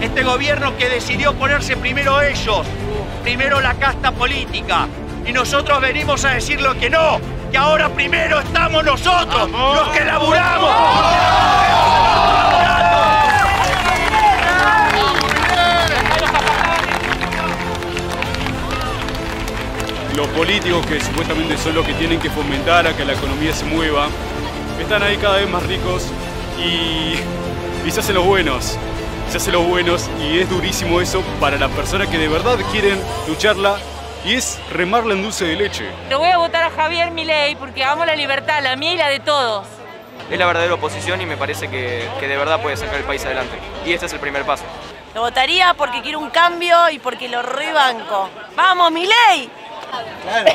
Este gobierno que decidió ponerse primero ellos, primero la casta política. Y nosotros venimos a decir lo que no, que ahora primero estamos nosotros, los que laburamos. Los políticos que supuestamente son los que tienen que fomentar a que la economía se mueva, están ahí cada vez más ricos y, y se hacen los buenos. Se hacen los buenos y es durísimo eso para las personas que de verdad quieren lucharla y es remarla en dulce de leche. Lo voy a votar a Javier Milei porque amo la libertad, la mía y la de todos. Es la verdadera oposición y me parece que, que de verdad puede sacar el país adelante. Y este es el primer paso. Lo votaría porque quiero un cambio y porque lo rebanco. ¡Vamos, Milei! Claro.